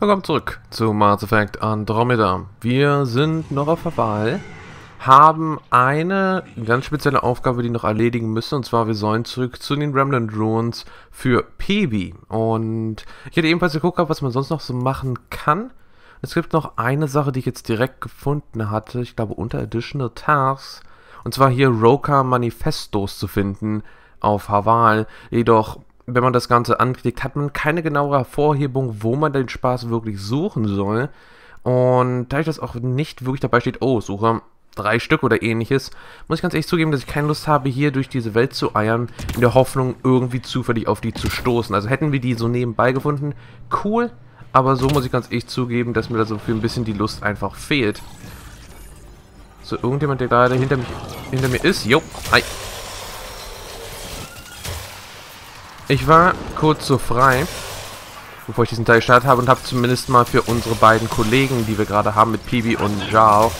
Willkommen zurück zu Mass Effect Andromeda. Wir sind noch auf der haben eine ganz spezielle Aufgabe, die noch erledigen müssen, und zwar wir sollen zurück zu den Remnant Ruins für Pebi. Und ich hätte ebenfalls geguckt, was man sonst noch so machen kann. Es gibt noch eine Sache, die ich jetzt direkt gefunden hatte, ich glaube unter Additional Tasks, und zwar hier Roka Manifestos zu finden auf Haval. Jedoch wenn man das Ganze anklickt, hat man keine genaue Hervorhebung, wo man den Spaß wirklich suchen soll. Und da ich das auch nicht wirklich dabei steht, oh, suche drei Stück oder ähnliches, muss ich ganz ehrlich zugeben, dass ich keine Lust habe, hier durch diese Welt zu eiern, in der Hoffnung, irgendwie zufällig auf die zu stoßen. Also hätten wir die so nebenbei gefunden, cool, aber so muss ich ganz ehrlich zugeben, dass mir da so für ein bisschen die Lust einfach fehlt. So, irgendjemand, der gerade hinter, mich, hinter mir ist. Jo, hi. Ich war kurz so frei, bevor ich diesen Teil gestartet habe und habe zumindest mal für unsere beiden Kollegen, die wir gerade haben mit Pibi und Zhao,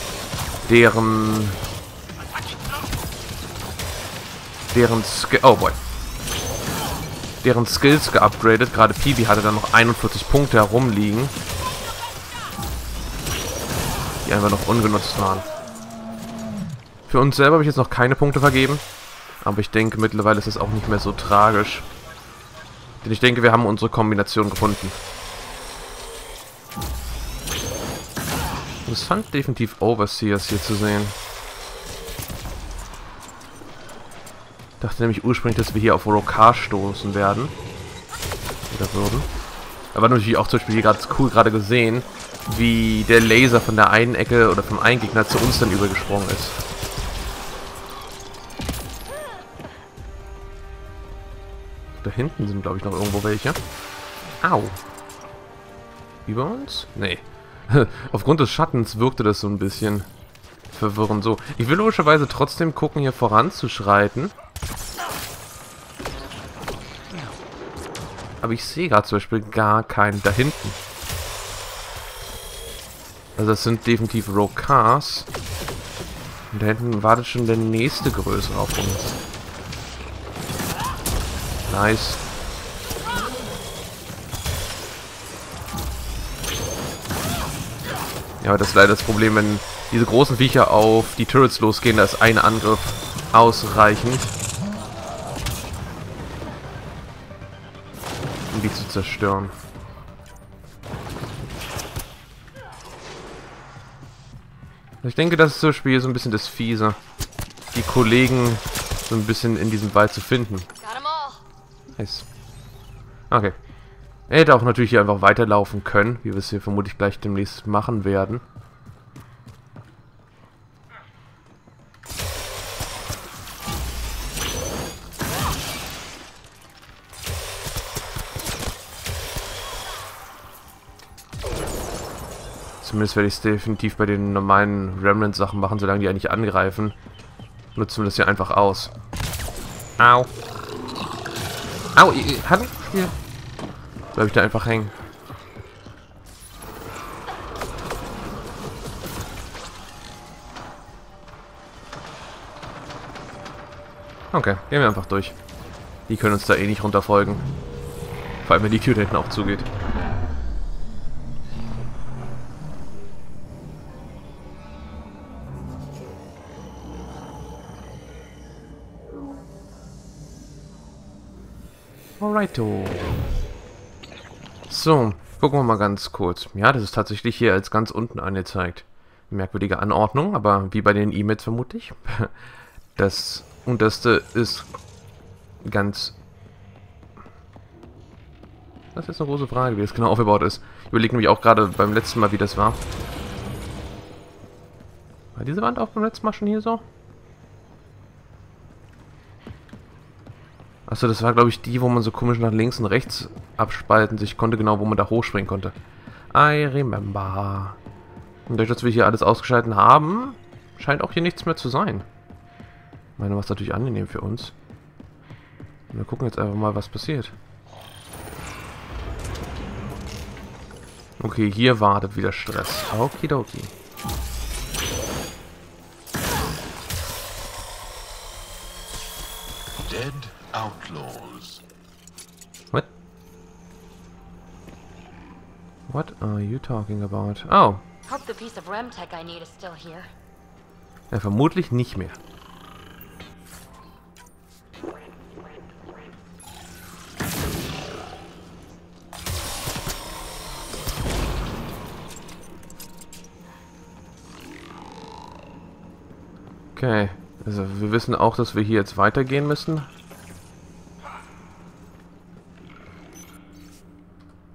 deren deren Skill oh boy deren Skills geupgradet. Gerade Pibi hatte dann noch 41 Punkte herumliegen, die einfach noch ungenutzt waren. Für uns selber habe ich jetzt noch keine Punkte vergeben, aber ich denke mittlerweile ist es auch nicht mehr so tragisch. Denn ich denke, wir haben unsere Kombination gefunden. Es fand definitiv Overseers hier zu sehen. Ich dachte nämlich ursprünglich, dass wir hier auf Rokar stoßen werden. Oder würden. Aber natürlich auch zum Beispiel hier gerade cool gerade gesehen, wie der Laser von der einen Ecke oder vom einen Gegner zu uns dann übergesprungen ist. Da hinten sind, glaube ich, noch irgendwo welche. Au. Über uns? Nee. Aufgrund des Schattens wirkte das so ein bisschen verwirrend. So, ich will logischerweise trotzdem gucken, hier voranzuschreiten. Aber ich sehe gerade zum Beispiel gar keinen da hinten. Also das sind definitiv Rokars. Und da hinten wartet schon der nächste größere auf uns. Nice. Ja, das ist leider das Problem, wenn diese großen Viecher auf die Turrets losgehen, da ist ein Angriff ausreichend. Um die zu zerstören. Ich denke, das ist so Spiel so ein bisschen das Fiese. Die Kollegen so ein bisschen in diesem Wald zu finden. Nice. Okay. Er hätte auch natürlich hier einfach weiterlaufen können, wie wir es hier vermutlich gleich demnächst machen werden. Zumindest werde ich es definitiv bei den normalen Remnant-Sachen machen, solange die eigentlich angreifen. Nutzen wir das hier einfach aus. Au. Au, hat Spiel. Bleib ich da einfach hängen. Okay, gehen wir einfach durch. Die können uns da eh nicht runterfolgen. Vor allem, wenn die Tür da hinten auch zugeht. Alrighto. So, gucken wir mal ganz kurz. Ja, das ist tatsächlich hier als ganz unten angezeigt. Merkwürdige Anordnung, aber wie bei den E-Mails vermutlich. Das unterste ist ganz... Das ist eine große Frage, wie das genau aufgebaut ist. Ich überlege nämlich auch gerade beim letzten Mal, wie das war. War diese Wand auch beim letzten Mal schon hier so? Achso, das war glaube ich die, wo man so komisch nach links und rechts abspalten sich konnte, genau wo man da hochspringen konnte. I remember. Und dadurch, dass wir hier alles ausgeschalten haben, scheint auch hier nichts mehr zu sein. Ich meine, was natürlich angenehm für uns. wir gucken jetzt einfach mal, was passiert. Okay, hier wartet wieder Stress. Okidoki. Dead outlaws. What? What are you talking about? Oh. Hope the piece of Remtech I need is still here. Ja, vermutlich nicht mehr. Okay, also wir wissen auch, dass wir hier jetzt weitergehen müssen.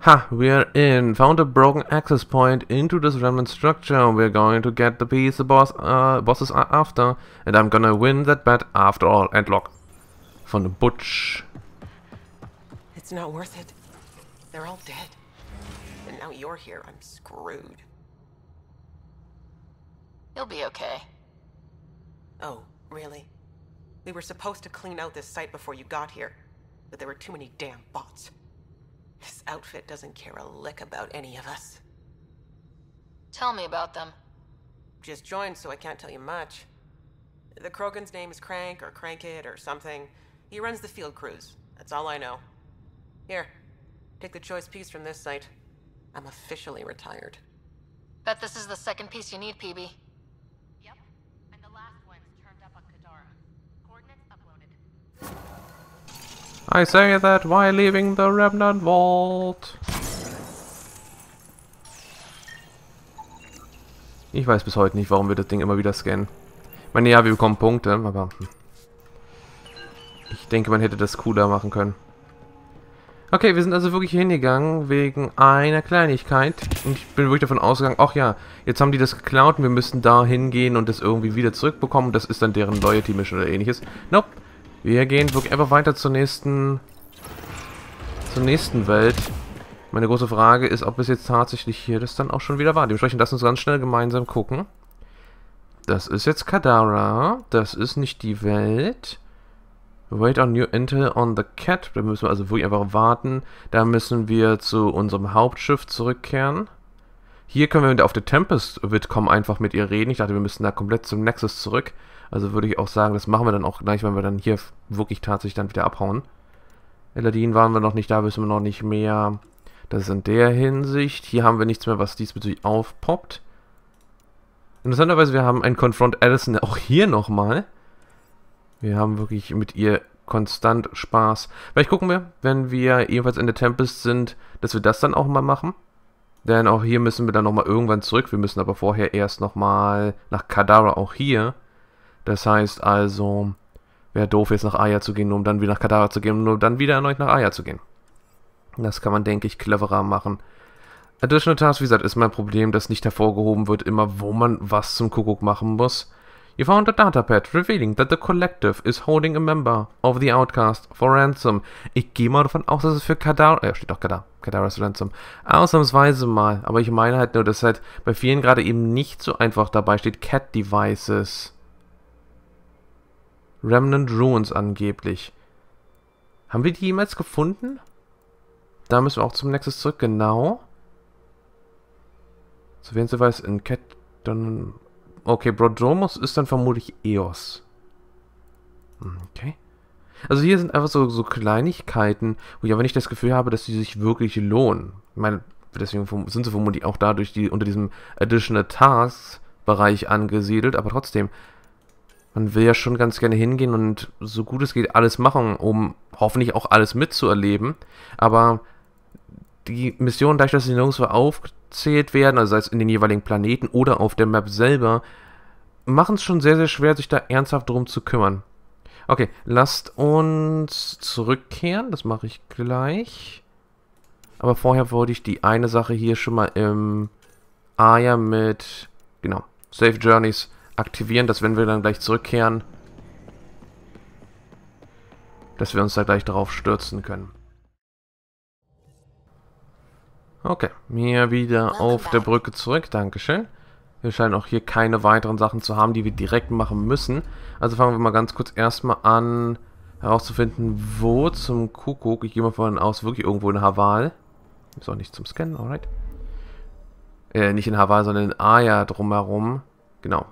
Ha, we're in. Found a broken access point into this remnant structure. We're going to get the piece the boss, uh, bosses are after. And I'm gonna win that bet after all. Endlock. Von the Butch. It's not worth it. They're all dead. And now you're here. I'm screwed. You'll be okay. Oh, really? We were supposed to clean out this site before you got here, but there were too many damn bots. This outfit doesn't care a lick about any of us. Tell me about them. Just joined, so I can't tell you much. The Krogan's name is Crank or Crankit or something. He runs the field crews. That's all I know. Here, take the choice piece from this site. I'm officially retired. Bet this is the second piece you need, PB. Yep. And the last one's turned up on Kadara. Coordinates uploaded. I say that while leaving the Remnant Vault. Ich weiß bis heute nicht, warum wir das Ding immer wieder scannen. Ich meine, ja, wir bekommen Punkte, aber... hm. Ich denke, man hätte das cooler machen können. Okay, wir sind also wirklich hingegangen wegen einer Kleinigkeit. Und ich bin wirklich davon ausgegangen, ach ja, jetzt haben die das geklaut und wir müssen da hingehen und das irgendwie wieder zurückbekommen. Das ist dann deren Loyalty-Mission oder ähnliches. Nope. Wir gehen wirklich einfach weiter zur nächsten... zur nächsten Welt. Meine große Frage ist, ob es jetzt tatsächlich hier das dann auch schon wieder war. Dementsprechend lass uns ganz schnell gemeinsam gucken. Das ist jetzt Kadara. Das ist nicht die Welt. Wait on new intel on the cat. Da müssen wir also wirklich einfach warten. Da müssen wir zu unserem Hauptschiff zurückkehren. Hier können wir wieder auf der Tempest Witcom einfach mit ihr reden. Ich dachte, wir müssen da komplett zum Nexus zurück. Also würde ich auch sagen, das machen wir dann auch gleich, wenn wir dann hier wirklich tatsächlich dann wieder abhauen. Eladin waren wir noch nicht, da wissen wir noch nicht mehr. Das ist in der Hinsicht. Hier haben wir nichts mehr, was diesbezüglich aufpoppt. Interessanterweise, wir haben einen Confront Allison auch hier nochmal. Wir haben wirklich mit ihr konstant Spaß. Vielleicht gucken wir, wenn wir ebenfalls in der Tempest sind, dass wir das dann auch mal machen. Denn auch hier müssen wir dann nochmal irgendwann zurück. Wir müssen aber vorher erst nochmal nach Kadara, auch hier. Das heißt also, wäre doof jetzt nach Aya zu gehen, um dann wieder nach Kadara zu gehen, um dann wieder erneut nach Aya zu gehen. Das kann man, denke ich, cleverer machen. Additional Tasks, wie gesagt, ist mein Problem, dass nicht hervorgehoben wird, immer wo man was zum Kuckuck machen muss. You found a datapad revealing that the collective is holding a member of the Outcast for ransom. Ich gehe mal davon aus, dass es für Kadar... Ja, steht doch Kadar. Kadara's Ransom. Ausnahmsweise mal. Aber ich meine halt nur, dass halt bei vielen gerade eben nicht so einfach dabei steht Cat Devices. Remnant Ruins angeblich. Haben wir die jemals gefunden? Da müssen wir auch zum Nexus zurück, genau. So wie weiß in Cat dann. Okay, Brodromos ist dann vermutlich Eos. Hm, Okay. Also hier sind einfach so, so Kleinigkeiten, wo ich aber nicht das Gefühl habe, dass sie sich wirklich lohnen. Ich meine, deswegen sind sie vermutlich auch dadurch die unter diesem Additional Tasks Bereich angesiedelt, aber trotzdem, man will ja schon ganz gerne hingehen und so gut es geht alles machen, um hoffentlich auch alles mitzuerleben. Aber die Missionen, dadurch, dass sie nirgendwo aufgezählt werden, also sei es in den jeweiligen Planeten oder auf der Map selber, machen es schon sehr, sehr schwer, sich da ernsthaft drum zu kümmern. Okay, lasst uns zurückkehren. Das mache ich gleich. Aber vorher wollte ich die eine Sache hier schon mal im Aya mit, genau, Safe Journeys aktivieren, dass wenn wir dann gleich zurückkehren, dass wir uns da gleich darauf stürzen können. Okay, mir wieder auf der Brücke zurück, Dankeschön. Wir scheinen auch hier keine weiteren Sachen zu haben, die wir direkt machen müssen. Also fangen wir mal ganz kurz erstmal an, herauszufinden, wo zum Kuckuck. Ich gehe mal von aus, wirklich irgendwo in Haval. Ist auch nicht zum Scannen, alright. Äh, nicht in Haval, sondern in Aya drumherum. Genau.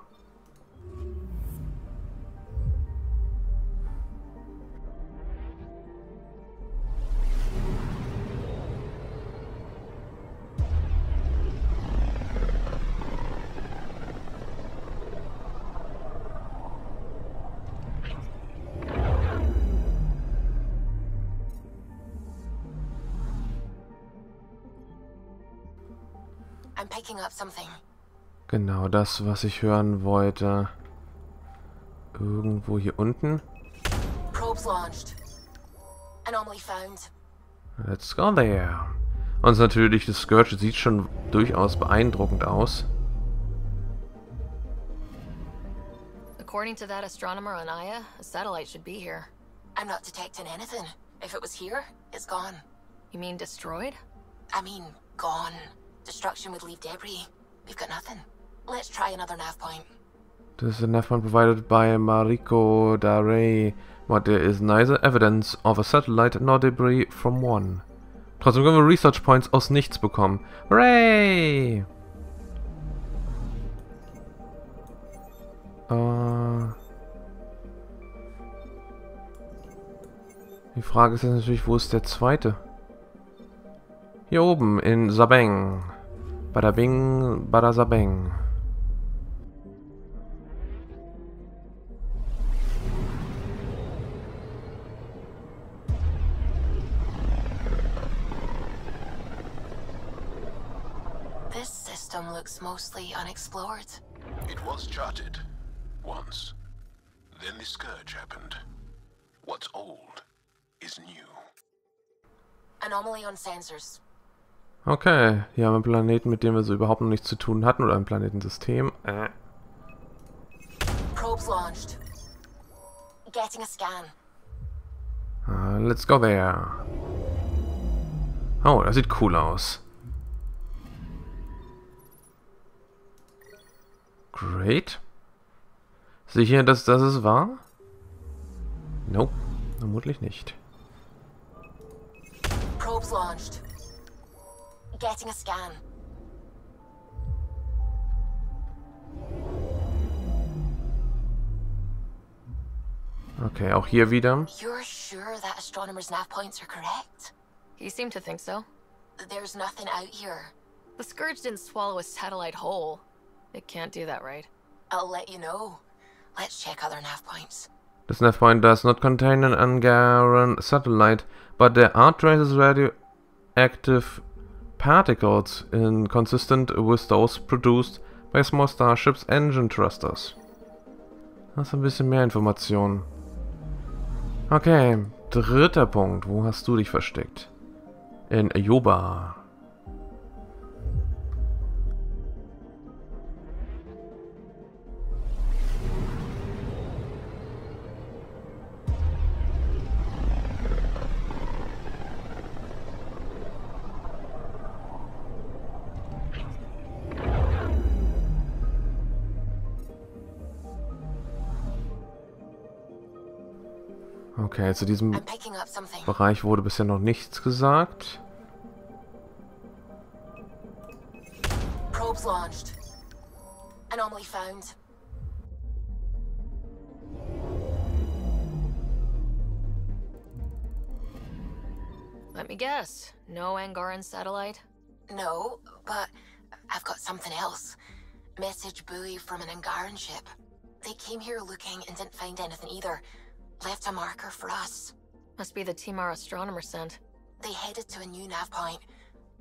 Genau das, was ich hören wollte. Irgendwo hier unten. Probes launched. Anomaly found. Let's go there. Und natürlich, das Scourge sieht schon durchaus beeindruckend aus. According to that astronomer on Aya, a satellite should be here. I'm not detecting anything. If it was here, it's gone. You mean destroyed? I mean, gone. Destruction would leave debris. We've got nothing. Let's try another nav point. This is a nav point provided by Mariko Darey, but there is neither evidence of a satellite nor debris from one. Trotzdem können wir Research Points aus nichts bekommen. Hooray! Äh Die Frage ist jetzt natürlich, wo ist der zweite? Hier oben in Sabeng. Bada bing, bada sabeng. This system looks mostly unexplored. It was charted. Once. Then the Scourge happened. What's old is new. Anomaly on sensors. Okay, hier haben wir einen Planeten, mit dem wir so überhaupt noch nichts zu tun hatten, oder ein Planetensystem. Äh. Probes launched. Getting a scan. Uh, let's go there. Oh, das sieht cool aus. Great. Sicher, dass das es war? Nope, vermutlich nicht. Probes launched. Getting a scan. Okay, auch hier wieder. You're sure that astronomer's nav points are correct? You seem to think so. There's nothing out here. The Scourge didn't swallow a satellite whole. It can't do that, right? I'll let you know. Let's check other nav points. This nav point does not contain an Angaran satellite, but there are traces of radioactive particles inconsistent with those produced by small starships' engine thrusters. Das ist ein bisschen mehr Informationen. Okay, dritter Punkt. Wo hast du dich versteckt? In Joba. Okay, zu diesem I'm picking up something. Bereich wurde bisher noch nichts gesagt. Probes launched. Anomaly found. Let me guess. No Angaran satellite? No, but I've got something else. Message buoy from an Angaran ship. They came here looking and didn't find anything either. Left a marker for us. Must be the team our astronomer sent. They headed to a new nav point.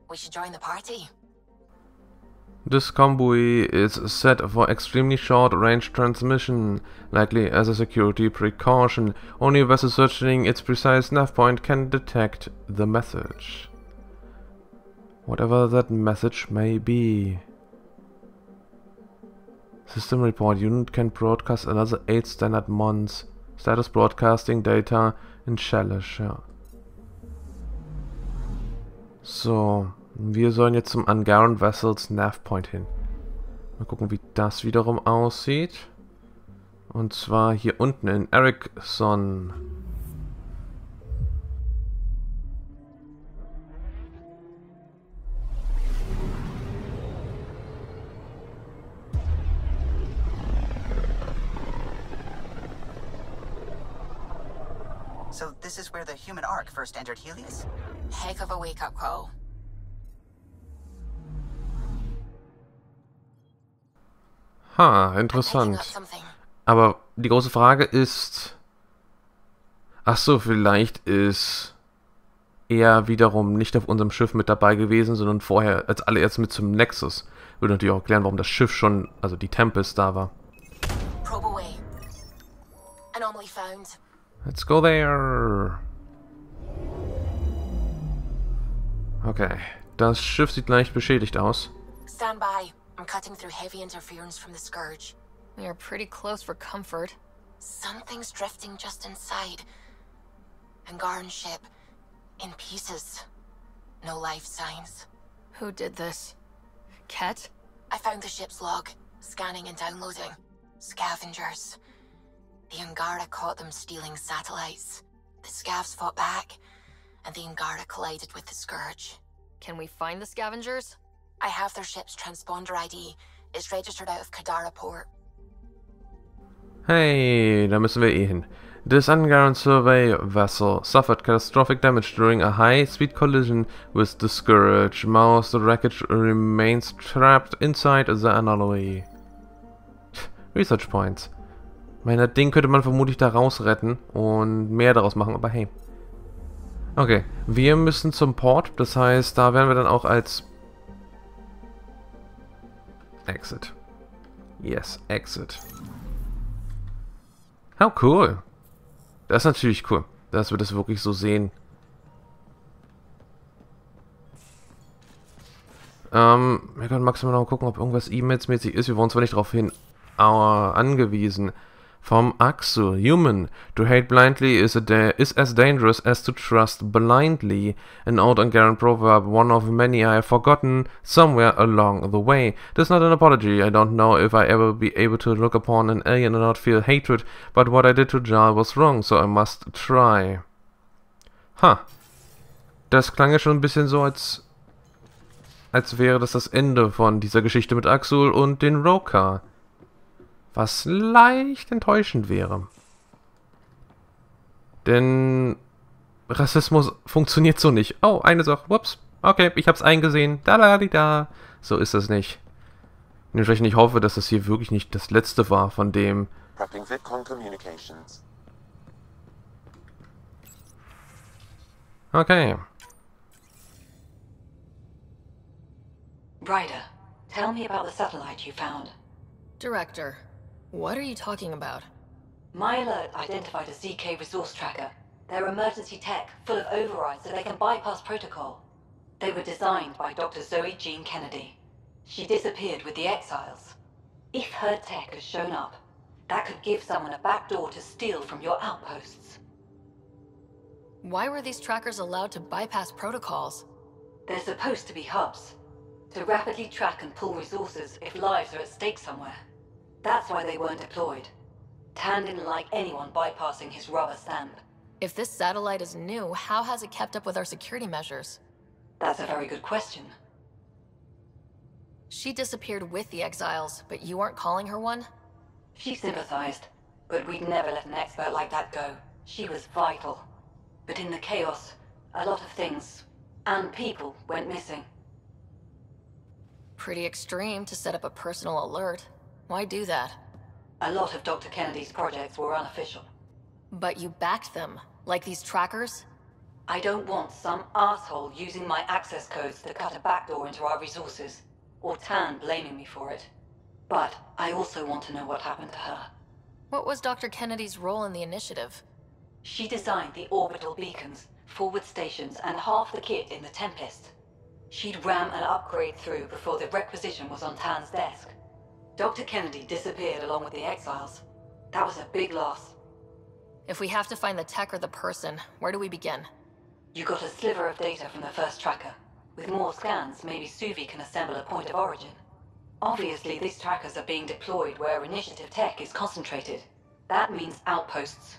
We should join the party. This convoy is set for extremely short range transmission, likely as a security precaution. Only a vessel searching its precise nav point can detect the message. Whatever that message may be. System report unit can broadcast another 8 standard months. Status broadcasting data in Shalish, ja. So, wir sollen jetzt zum Angaran Vessels Nav Point hin. Mal gucken, wie das wiederum aussieht. Und zwar hier unten in Ericsson. This is where the human ark first entered Helios? Heck of a wake up call. Ha, interessant. Aber die große Frage ist... Ach so, vielleicht ist eher wiederum nicht auf unserem Schiff mit dabei gewesen, sondern vorher als allererst mit zum Nexus. Würde natürlich auch erklären, warum das Schiff schon, also die Tempest da war. Probe away. Anomaly found. Let's go there. Okay, das Schiff sieht leicht beschädigt aus. Stand by. I'm cutting through heavy interference from the Scourge. We are pretty close for comfort. Something's drifting just inside. Angaran ship. In pieces. No life signs. Who did this? Ket? I found the ship's log. Scanning and downloading. Scavengers. The Angara caught them stealing satellites. The Scavs fought back, and the Angara collided with the Scourge. Can we find the scavengers? I have their ship's transponder ID. It's registered out of Kadara port. Hey, da müssen wir eh hin. This Angaran survey vessel suffered catastrophic damage during a high-speed collision with the Scourge. Most of the wreckage remains trapped inside the anomaly. Research Points. Meine, das Ding könnte man vermutlich da rausretten und mehr daraus machen, aber hey. Okay, wir müssen zum Port, das heißt, da werden wir dann auch als Exit. Yes, Exit. How cool. Das ist natürlich cool, dass wir das wirklich so sehen. Ähm, wir können maximal noch gucken, ob irgendwas E-Mails-mäßig ist. Wir wurden zwar nicht darauf hin äh, angewiesen. Vom Axel, human. To hate blindly is, is as dangerous as to trust blindly. An old Hungarian proverb, one of many I have forgotten somewhere along the way. This is not an apology. I don't know if I ever be able to look upon an alien and not feel hatred, but what I did to Jar was wrong, so I must try. Ha. Huh. Das klang ja schon ein bisschen so, als, als wäre das das Ende von dieser Geschichte mit Axul und den Roka. Was leicht enttäuschend wäre. Denn Rassismus funktioniert so nicht. Oh, eine Sache. Whoops. Okay, ich hab's eingesehen. Da da da da. So ist das nicht. Dementsprechend ich hoffe, dass das hier wirklich nicht das letzte war von dem. Prepping VidCon Communications. Okay. Ryder, tell me about the satellite you found. Director, what are you talking about? My alert identified a ZK resource tracker. They're emergency tech, full of overrides so they can bypass protocol. They were designed by Dr. Zoe Jean Kennedy. She disappeared with the Exiles. If her tech has shown up, that could give someone a backdoor to steal from your outposts. Why were these trackers allowed to bypass protocols? They're supposed to be hubs. To rapidly track and pull resources if lives are at stake somewhere. That's why they weren't deployed. Tan didn't like anyone bypassing his rubber stamp. If this satellite is new, how has it kept up with our security measures? That's a very good question. She disappeared with the Exiles, but you aren't calling her one? She sympathized, but we'd never let an expert like that go. She was vital. But in the chaos, a lot of things, and people, went missing. Pretty extreme to set up a personal alert. Why do that? A lot of Dr. Kennedy's projects were unofficial. But you backed them, like these trackers? I don't want some asshole using my access codes to cut a backdoor into our resources, or Tan blaming me for it. But I also want to know what happened to her. What was Dr. Kennedy's role in the initiative? She designed the orbital beacons, forward stations, and half the kit in the Tempest. She'd ram an upgrade through before the requisition was on Tan's desk. Dr. Kennedy disappeared along with the exiles. That was a big loss. If we have to find the tech or the person, where do we begin? You got a sliver of data from the first tracker. With more scans, maybe Suvi can assemble a point of origin. Obviously, these trackers are being deployed where initiative tech is concentrated. That means outposts.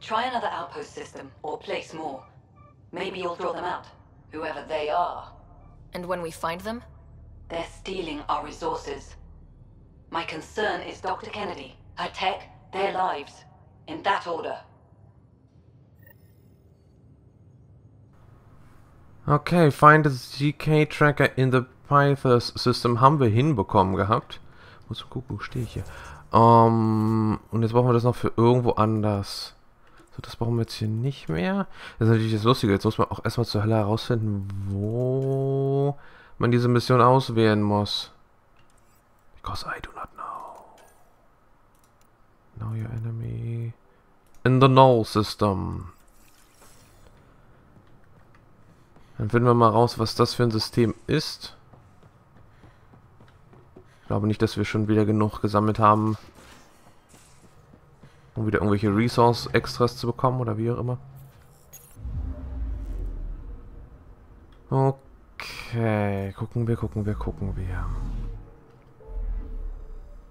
Try another outpost system, or place more. Maybe you'll draw them out, whoever they are. And when we find them? They're stealing our resources. My concern is Dr. Kennedy, her tech, their lives. In that order. Okay, find the ZK Tracker in the Pythos System haben wir hinbekommen gehabt. Muss gucken, wo stehe ich hier. Um, und jetzt brauchen wir das noch für irgendwo anders. So, das brauchen wir jetzt hier nicht mehr. Das ist natürlich das Lustige. Jetzt muss man auch erstmal zur Hölle herausfinden, wo man diese Mission auswählen muss. Because I do not know. Know your enemy. In the null system. Dann finden wir mal raus, was das für ein System ist. Ich glaube nicht, dass wir schon wieder genug gesammelt haben, um wieder irgendwelche Resource-Extras zu bekommen oder wie auch immer. Okay, gucken wir, gucken wir, gucken wir.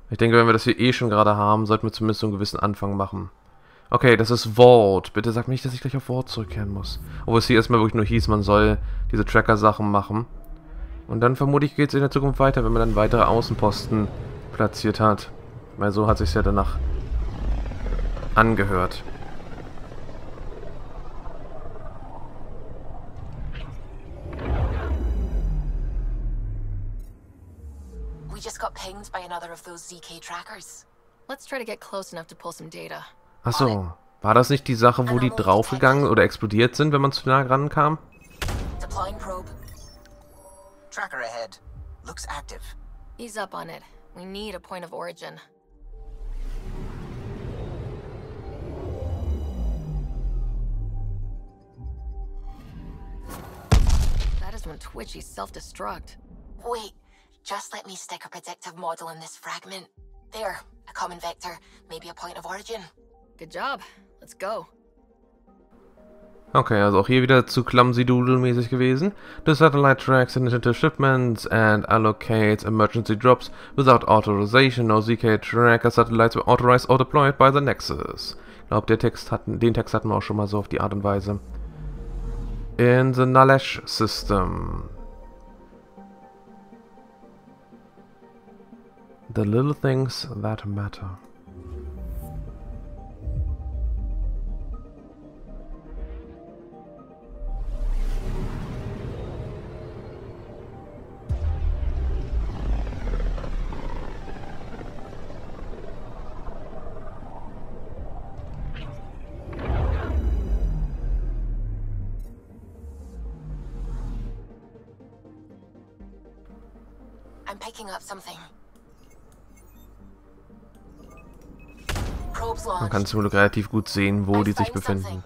Ich denke, wenn wir das hier eh schon gerade haben, sollten wir zumindest so einen gewissen Anfang machen. Okay, das ist Vault. Bitte sag mir nicht, dass ich gleich auf Vault zurückkehren muss. Obwohl es hier erstmal wirklich nur hieß, man soll diese Tracker-Sachen machen. Und dann vermutlich geht es in der Zukunft weiter, wenn man dann weitere Außenposten platziert hat. Weil so hat sich ja danach angehört. Pinged by another of those ZK trackers. Let's try to get close enough to pull some data. Achso, war das nicht die Sache, wo die draufgegangen oder explodiert sind, wenn man zu nah rankam? Deploying probe. Tracker ahead. Looks active. He's up on it. We need a point of origin. That is when Twitchy's self-destruct. Wait, just let me stick a predictive model in this fragment. There, a common vector, maybe a point of origin. Good job. Let's go. Okay, also auch hier wieder zu clumsy-doodle-mäßig gewesen. The satellite tracks initiative shipments and allocates emergency drops without authorization. No ZK tracker satellites were authorized or deployed by the Nexus. Ich glaube, der Text hatten, den Text hatten wir auch schon mal so auf die Art und Weise. In the Nalesh system. The little things that matter. I'm picking up something. Man launched. kann zum Glück relativ gut sehen, wo die sich befinden.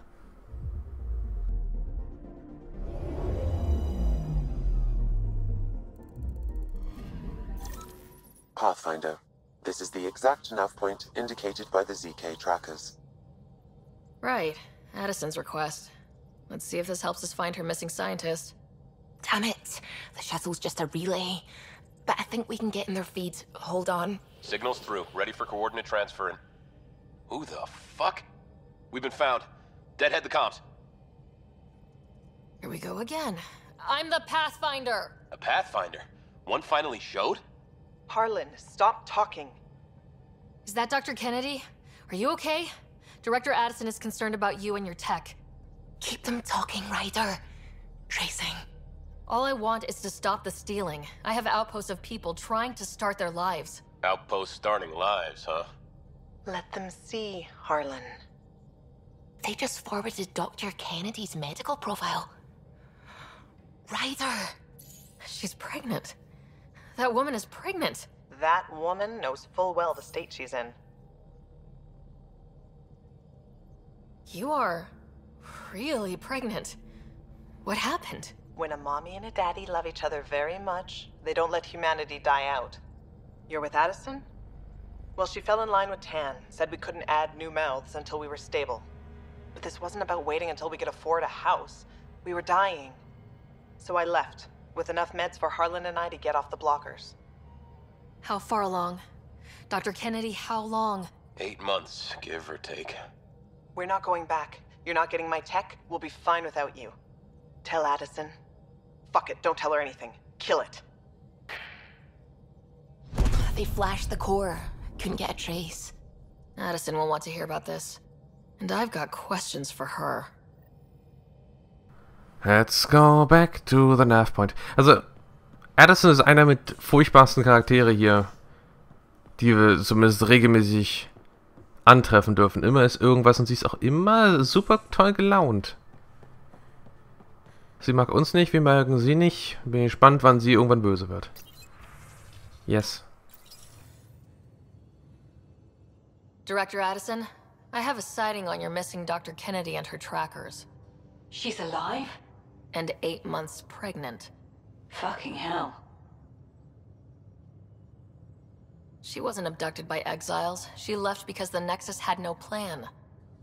Pathfinder. This is the exact nav point indicated by the ZK trackers. Right. Addison's request. Let's see if this helps us find her missing scientist. Damn it. The shuttle's just a relay. But I think we can get in their feeds. Hold on. Signals through. Ready for coordinate transferring. Who the fuck? We've been found. Deadhead the comms. Here we go again. I'm the Pathfinder. A Pathfinder. One finally showed? Harlan, stop talking. Is that Dr. Kennedy? Are you okay? Director Addison is concerned about you and your tech. Keep them talking, Ryder. Tracing. All I want is to stop the stealing. I have outposts of people trying to start their lives. Outposts starting lives, huh? Let them see, Harlan. They just forwarded Dr. Kennedy's medical profile. Ryder. She's pregnant. That woman is pregnant. That woman knows full well the state she's in. You are really pregnant. What happened? When a mommy and a daddy love each other very much, they don't let humanity die out. You're with Addison? Well, she fell in line with Tan, said we couldn't add new mouths until we were stable. But this wasn't about waiting until we could afford a house. We were dying. So I left, with enough meds for Harlan and I to get off the blockers. How far along? Dr. Kennedy, how long? Eight months, give or take. We're not going back. You're not getting my tech. We'll be fine without you. Tell Addison. Fuck it, don't tell her anything. Kill it. They flashed the core. Couldn't get a trace. Addison will want to hear about this. And I've got questions for her. Let's go back to the nav point. Also, Addison ist einer mit furchtbarsten Charaktere hier, die wir zumindest regelmäßig antreffen dürfen. Immer ist irgendwas und sie ist auch immer super toll gelaunt. Sie mag uns nicht, wir mögen sie nicht. Bin gespannt, wann sie irgendwann böse wird. Yes. Director Addison, I have a sighting on your missing Dr. Kennedy and her trackers. She's alive? And eight months pregnant. Fucking hell. She wasn't abducted by exiles. She left because the Nexus had no plan.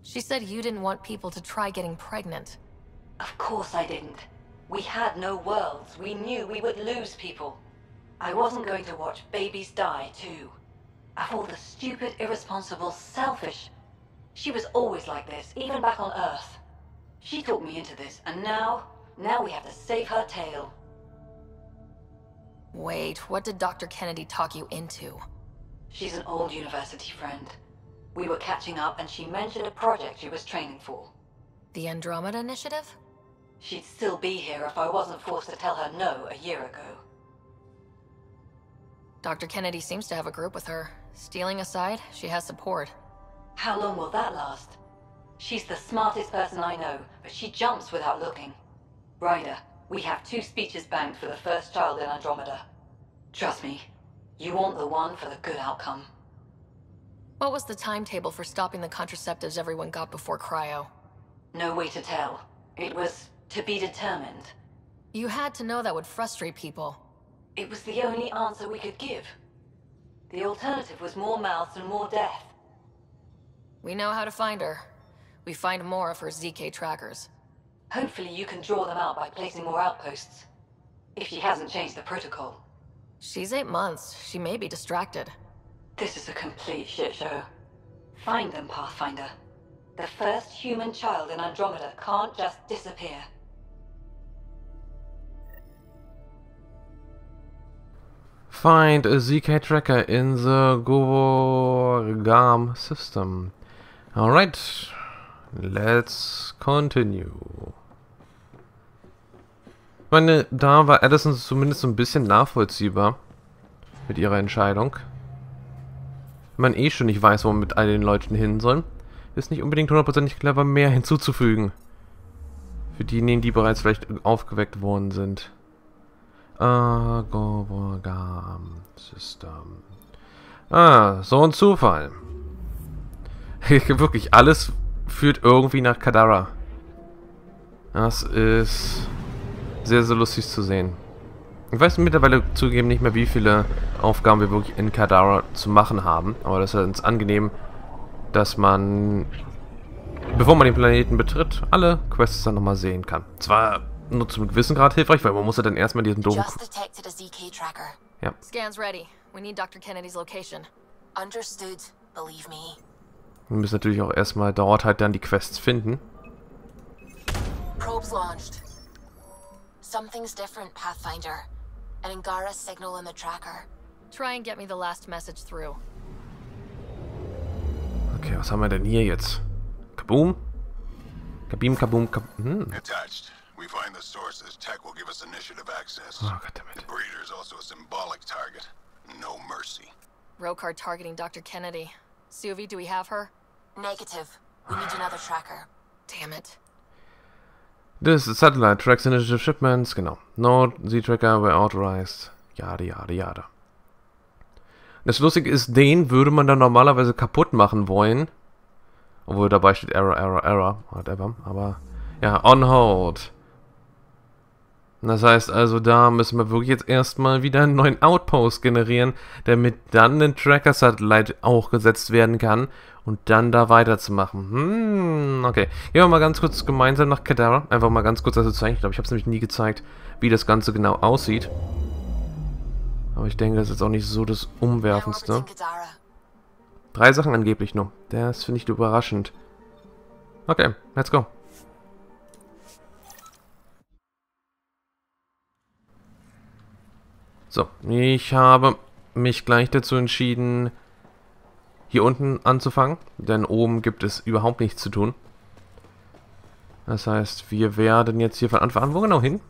She said you didn't want people to try getting pregnant. Of course I didn't. We had no worlds. We knew we would lose people. I wasn't going to watch babies die, too. Of all the stupid, irresponsible, selfish... She was always like this, even back on Earth. She talked me into this, and now... Now we have to save her tail. Wait, what did Dr. Kennedy talk you into? She's an old university friend. We were catching up, and she mentioned a project she was training for. The Andromeda Initiative? She'd still be here if I wasn't forced to tell her no a year ago. Dr. Kennedy seems to have a group with her. Stealing aside, she has support. How long will that last? She's the smartest person I know, but she jumps without looking. Ryder, we have two speeches banked for the first child in Andromeda. Trust me, you want the one for the good outcome. What was the timetable for stopping the contraceptives everyone got before cryo? No way to tell. It was to be determined. You had to know that would frustrate people. It was the only answer we could give. The alternative was more mouths and more death. We know how to find her. We find more of her ZK trackers. Hopefully you can draw them out by placing more outposts. If she hasn't changed the protocol. She's eight months. She may be distracted. This is a complete shit show. Find them, Pathfinder. The first human child in Andromeda can't just disappear. Find a ZK tracker in the Gorgam system. Alright, let's continue. Ich meine, da war Addison zumindest so ein bisschen nachvollziehbar mit ihrer Entscheidung. Wenn man eh schon nicht weiß, wo man mit all den Leuten hin soll, ist nicht unbedingt hundertprozentig clever, mehr hinzuzufügen. Für diejenigen, die bereits vielleicht aufgeweckt worden sind. Agorgam System. Ah, so ein Zufall. Wirklich, alles führt irgendwie nach Kadara. Das ist sehr, sehr lustig zu sehen. Ich weiß mittlerweile zugegeben nicht mehr, wie viele Aufgaben wir wirklich in Kadara zu machen haben. Aber das ist ganz angenehm, dass man, bevor man den Planeten betritt, alle Quests dann nochmal sehen kann. Zwar nur zum gewissen Grad hilfreich, weil man muss ja dann erstmal diesen doofen... Just detected a ZK tracker. Ja. Scans ready. We need Dr. Kennedy's location. Understood. Believe me. Wir müssen natürlich auch erstmal dort halt dann die Quests finden. Probes launched. Something's different, Pathfinder. An Angara signal in the tracker. Try and get me the last message through. Okay, was haben wir denn hier jetzt? Kaboom? Kabim, kaboom, kab... Hm. Attached. We find the source. This tech will give us initiative access. Oh, goddammit. The breeder is also a symbolic target. No mercy. Rokar targeting Dr. Kennedy. Suvi, do we have her? Negative. We need another tracker. Damn it. This satellite tracks initiative shipments, genau. No Z-Tracker were authorized. Jade, jade, jade. Das Lustige ist, den würde man dann normalerweise kaputt machen wollen. Obwohl dabei steht Error, Error, Error, whatever. Aber ja, on hold. Das heißt also, da müssen wir wirklich jetzt erstmal wieder einen neuen Outpost generieren, damit dann ein Tracker-Satellite auch gesetzt werden kann und dann da weiterzumachen. Hm, okay. Gehen wir mal ganz kurz gemeinsam nach Kadara. Einfach mal ganz kurz das zu zeigen. Ich glaube, ich habe es nämlich nie gezeigt, wie das Ganze genau aussieht. Aber ich denke, das ist jetzt auch nicht so das Umwerfendste. Drei Sachen angeblich nur. Das finde ich überraschend. Okay, let's go. So, ich habe mich gleich dazu entschieden, hier unten anzufangen, denn oben gibt es überhaupt nichts zu tun. Das heißt, wir werden jetzt hier von Anfang an, wo genau hin?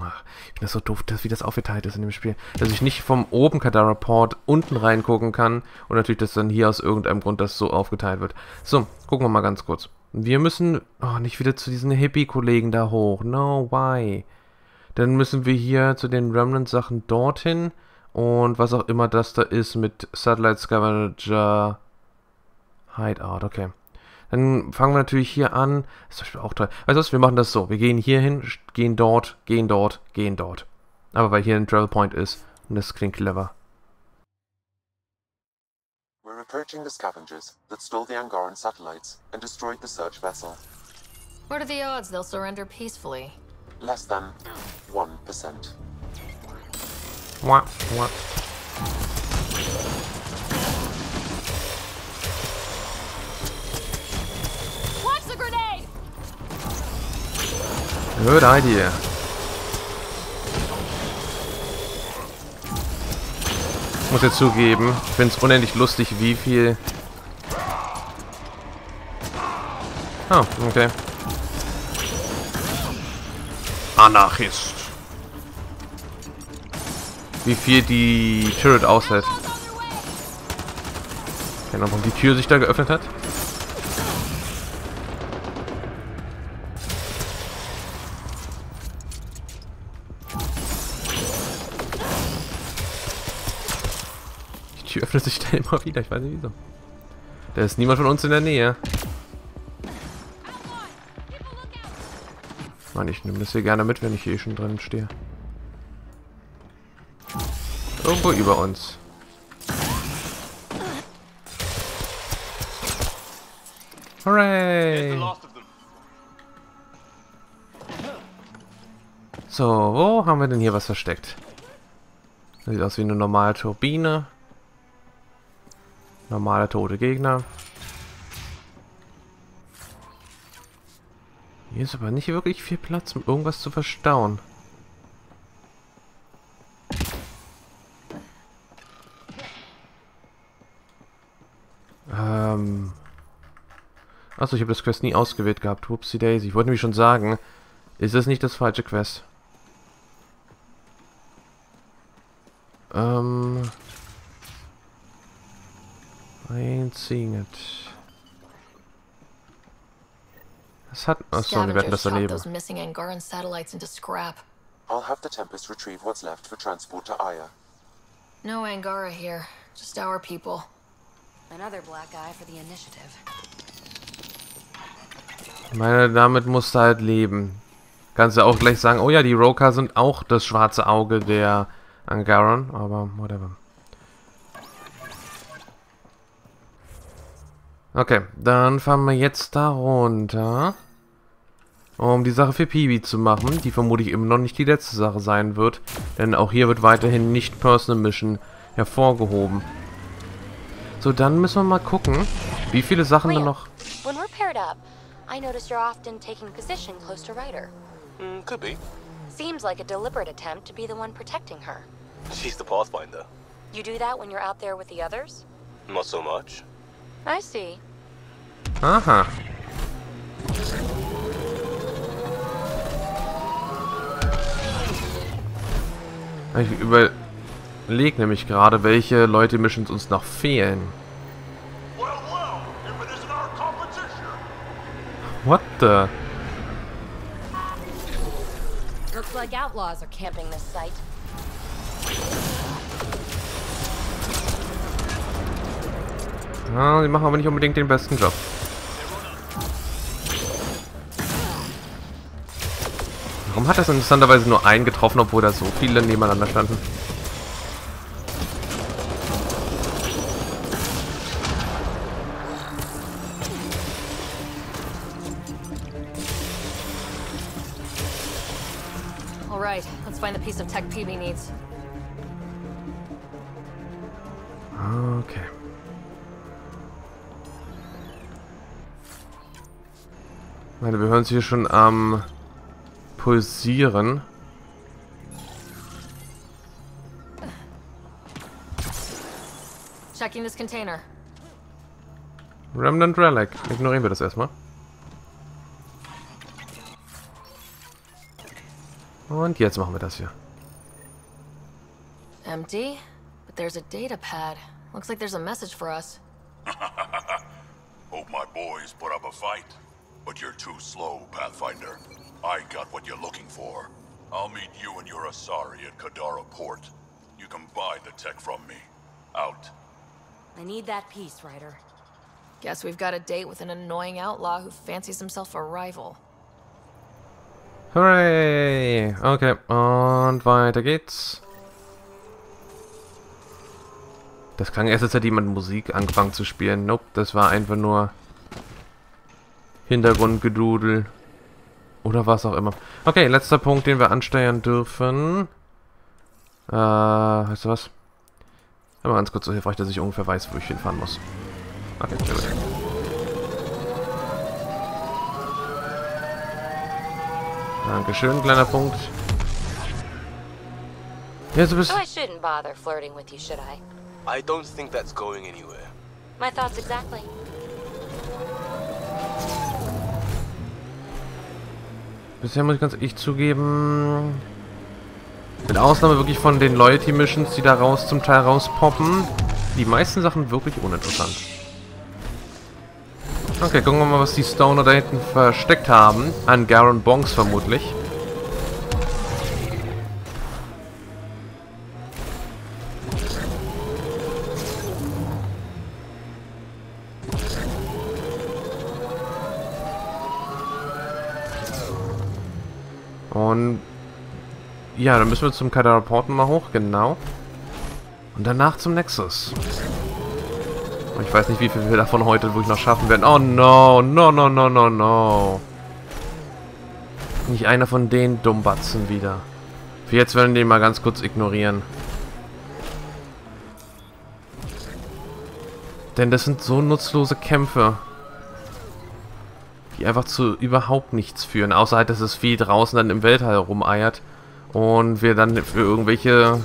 Ach, ich finde das so doof, dass, wie das aufgeteilt ist in dem Spiel. Dass ich nicht vom oben Kadara Port unten reingucken kann und natürlich, dass dann hier aus irgendeinem Grund das so aufgeteilt wird. So, gucken wir mal ganz kurz. Wir müssen oh, nicht wieder zu diesen Hippie-Kollegen da hoch. No, why? Dann müssen wir hier zu den Remnant-Sachen dorthin und was auch immer das da ist mit Satellite Scavenger Hideout, okay. Dann fangen wir natürlich hier an. Das ist zum Beispiel auch toll. Weißt du was, wir machen das so. Wir gehen hier hin, gehen dort, gehen dort, gehen dort. Aber weil hier ein Travel Point ist. Und das klingt clever. We're approaching the scavengers that stole the Angaran satellites and destroyed the search vessel. What are the odds they'll surrender peacefully? Less than 1%. Wah, wah. Watch the grenade! Good idea. Ich muss jetzt zugeben, ich finde es unendlich lustig, wie viel... Oh, okay. Anarchist. Wie viel die Turret aushält. Ahnung, warum die Tür sich da geöffnet hat. Die Tür öffnet sich da immer wieder, ich weiß nicht wieso. Da ist niemand von uns in der Nähe. Mann, ich nehme das hier gerne mit, wenn ich hier schon drin stehe. Irgendwo über uns. Hooray! So, wo haben wir denn hier was versteckt? Das sieht aus wie eine normale Turbine. Normale tote Gegner. Hier ist aber nicht wirklich viel Platz, um irgendwas zu verstauen. Ähm. Achso, ich habe das Quest nie ausgewählt gehabt. Whoopsie Daisy. Ich wollte nämlich schon sagen, ist das nicht das falsche Quest? Ähm. Ain't seeing it. Das hat... Achso, wir werden das daneben. those missing Angaran satellites into scrap. I'll have the Tempest retrieve what's left for transport to Aya. No Angara here, just our people. Another black eye for the initiative. Meine, damit musst du halt leben. Kannst du auch gleich sagen, oh ja, die Roka sind auch das schwarze Auge der Angaran, aber whatever. Okay, dann fahren wir jetzt da runter, um die Sache für Pibi zu machen, die vermutlich eben noch nicht die letzte Sache sein wird, denn auch hier wird weiterhin nicht Personal Mission hervorgehoben. So, dann müssen wir mal gucken, wie viele Sachen da noch... When we're paired up, I notice you're often taking position close to Ryder. Mm, could be. Seems like a deliberate attempt to be the one protecting her. She's the Pathfinder. You do that when you're out there with the others? Not so much. I see. Aha. Ich überlege nämlich gerade, welche Leute Missions uns noch fehlen. What the? Looks like outlaws are camping this site. Ja, die machen aber nicht unbedingt den besten Job. Warum hat das interessanterweise nur einen getroffen, obwohl da so viele nebeneinander standen? Es hier schon am Pulsieren. Checking this container. Remnant Relic. Ignorieren wir das erstmal. Und jetzt machen wir das hier. Empty? But there's a data pad. Looks like there's a message for us. Hope my boys put up a fight. But you're too slow, Pathfinder. I got what you're looking for. I'll meet you and your Asari at Kadara Port. You can buy the tech from me. Out. I need that piece, Ryder. Guess we've got a date with an annoying outlaw who fancies himself a rival. Hooray! Okay, und weiter geht's. Das klang erst, als hätte jemand Musik angefangen zu spielen. Nope, das war einfach nur Hintergrundgedudel. Oder was auch immer. Okay, letzter Punkt, den wir ansteuern dürfen. Äh, weißt du was? Aber ganz kurz so hilfreich, dass ich ungefähr weiß, wo ich hinfahren muss. Okay, sehr gut. Dankeschön, kleiner Punkt. Ja, du bist... So I shouldn't bother flirting with you, should I? I don't think that's going anywhere. My thoughts exactly. Bisher muss ich ganz ehrlich zugeben... Mit Ausnahme wirklich von den Loyalty-Missions, die da raus zum Teil rauspoppen, die meisten Sachen wirklich uninteressant. Okay, gucken wir mal, was die Stoner da hinten versteckt haben. An Garen Bongs vermutlich. Ja, dann müssen wir zum Katapulten mal hoch, genau. Und danach zum Nexus. Und ich weiß nicht, wie viel wir davon heute wirklich noch schaffen werden. Oh no, no, no, no, no, no. Nicht einer von den Dummbatzen wieder. Für jetzt werden wir den mal ganz kurz ignorieren. Denn das sind so nutzlose Kämpfe. Die einfach zu überhaupt nichts führen. Außer halt, dass das Vieh draußen dann im Weltall rumeiert. Und wir dann für irgendwelche...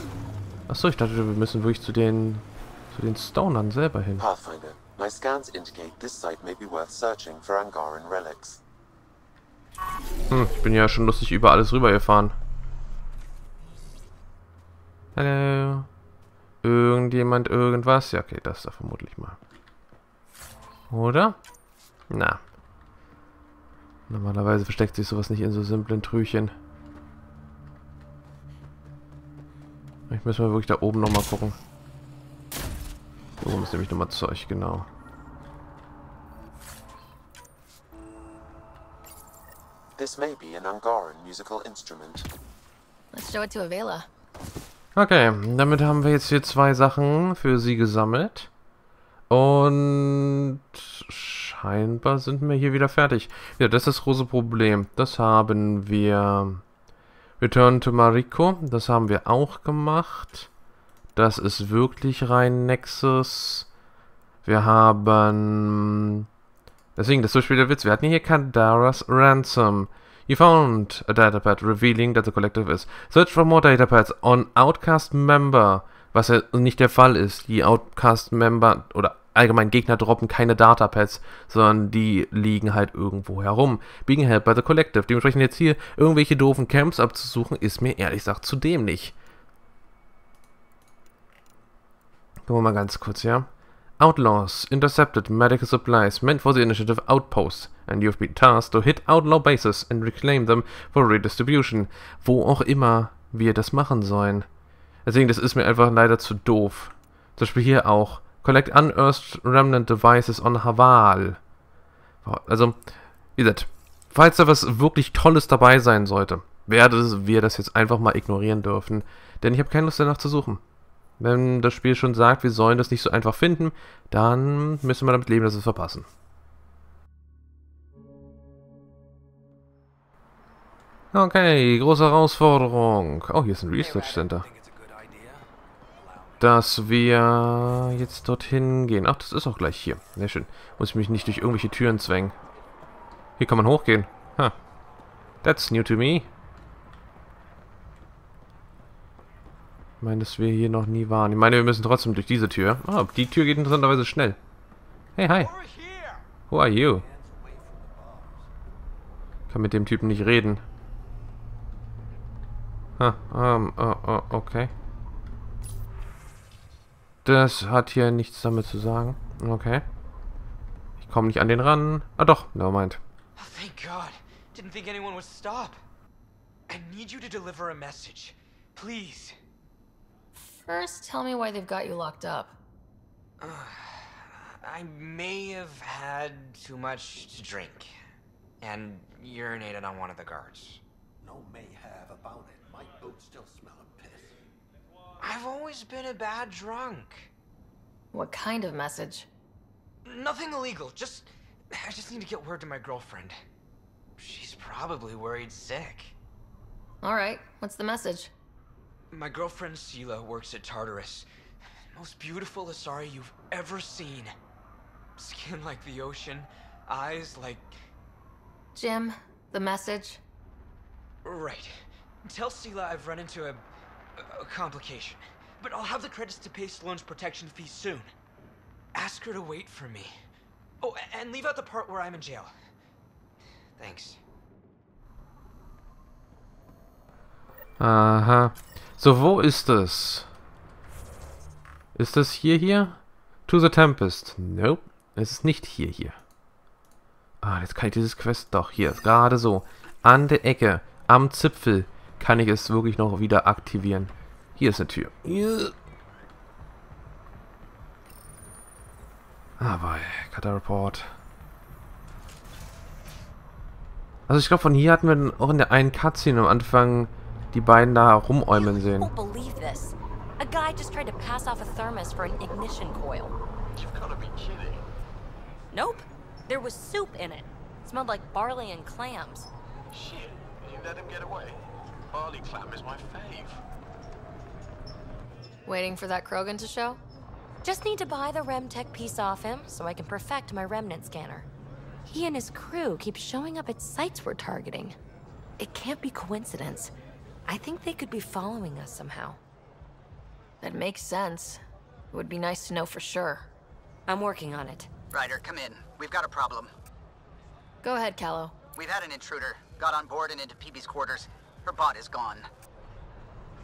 Achso, ich dachte, wir müssen wirklich zu den... zu den Stonern selber hin. Pathfinder, my scans indicate this site may be worth searching for Angaran relics. Hm, ich bin ja schon lustig über alles rübergefahren. Hallo. Irgendjemand irgendwas? Ja, okay, das da vermutlich mal. Oder? Na. Normalerweise versteckt sich sowas nicht in so simplen Trüchen. Ich muss mal wirklich da oben nochmal gucken. Hier oben ist nämlich nochmal Zeug, genau. This may be an Angaran musical instrument. Let's show it to Avela. Okay, damit haben wir jetzt hier zwei Sachen für sie gesammelt. Und scheinbar sind wir hier wieder fertig. Ja, das ist das große Problem. Das haben wir... Return to Mariko, das haben wir auch gemacht. Das ist wirklich rein Nexus. Wir haben... Deswegen, das ist so spielt der Witz. Wir hatten hier Kadaras Ransom. You found a datapad revealing that the collective is. Search for more datapads on Outcast Member. Was ja nicht der Fall ist. Die Outcast Member oder allgemein Gegner droppen keine Datapads, sondern die liegen halt irgendwo herum. Being held by the collective. Dementsprechend jetzt hier irgendwelche doofen Camps abzusuchen, ist mir ehrlich gesagt zu dämlich. Gucken wir mal ganz kurz, ja. Outlaws intercepted medical supplies meant for the initiative outpost, and you've been tasked to hit outlaw bases and reclaim them for redistribution. Wo auch immer wir das machen sollen. Deswegen, das ist mir einfach leider zu doof. Zum Beispiel hier auch. Collect unearthed remnant devices on Haval. Also, wie gesagt, falls da was wirklich Tolles dabei sein sollte, werde wir das jetzt einfach mal ignorieren dürfen. Denn ich habe keine Lust danach zu suchen. Wenn das Spiel schon sagt, wir sollen das nicht so einfach finden, dann müssen wir damit leben, dass wir es verpassen. Okay, große Herausforderung. Oh, hier ist ein Research Center. Dass wir jetzt dorthin gehen. Ach, das ist auch gleich hier. Sehr schön. Muss ich mich nicht durch irgendwelche Türen zwängen. Hier kann man hochgehen. Huh. That's new to me. Ich meine, dass wir hier noch nie waren. Ich meine, wir müssen trotzdem durch diese Tür. Oh, die Tür geht interessanterweise schnell. Hey, hi. Who are you? Kann mit dem Typen nicht reden. Ah, ähm, uh, uh, okay. Das hat hier nichts damit zu sagen. Okay. Ich komme nicht an den ran. Ah doch, nevermind. Oh, thank God. Didn't think anyone would stop. I need you to deliver a message. Please. First, tell me why they've got you locked up. Uh, I may have had too much to drink. And urinated on one of the guards. No may have about it. I've always been a bad drunk. What kind of message? Nothing illegal. Just... I just need to get word to my girlfriend. She's probably worried sick. Alright, what's the message? My girlfriend Sela works at Tartarus. Most beautiful Asari you've ever seen. Skin like the ocean, eyes like... Jim, the message? Right. Tell Sela I've run into a, a complication. But I'll have the credits to pay Sloane's protection fee soon. Ask her to wait for me. Oh, and leave out the part where I'm in jail. Thanks. Aha. So, wo ist es? Ist es hier hier? To the Tempest. Nope. Es ist nicht hier hier. Ah, jetzt kann ich dieses Quest doch hier. Gerade so. An der Ecke. Am Zipfel kann ich es wirklich noch wieder aktivieren. Hier ist eine Tür. Aber, Kataraport. Also ich glaube, von hier hatten wir auch in der einen Cutscene am Anfang die beiden da rumäumeln sehen. A guy just tried to pass off a thermos for an ignition coil. You've got to be kidding. Nope. There was soup in it. it. Smelled like barley and clams. Shit. You let him get away. Barley clam is my fave. Waiting for that Krogan to show? Just need to buy the Remtech piece off him so I can perfect my remnant scanner. He and his crew keep showing up at sites we're targeting. It can't be coincidence. I think they could be following us somehow. That makes sense. It would be nice to know for sure. I'm working on it. Ryder, come in. We've got a problem. Go ahead, Callow. We've had an intruder. Got on board and into PB's quarters. Her bot is gone.